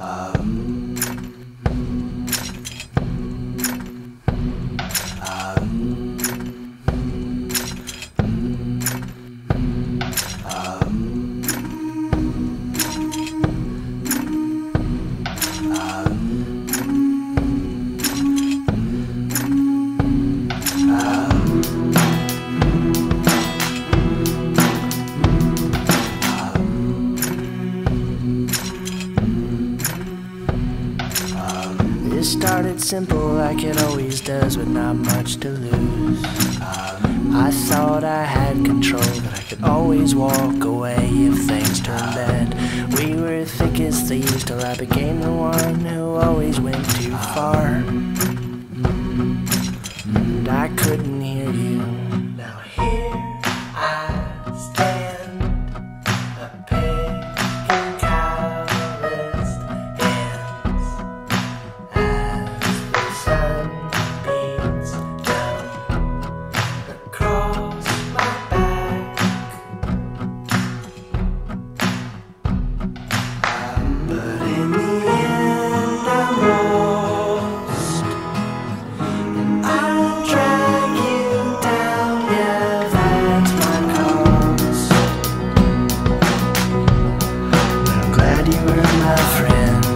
It started simple like it always does with not much to lose. Uh, I thought I had control, that I could always walk away if things turned bad. We were thick as thieves till I became the one who always went too far. Friend.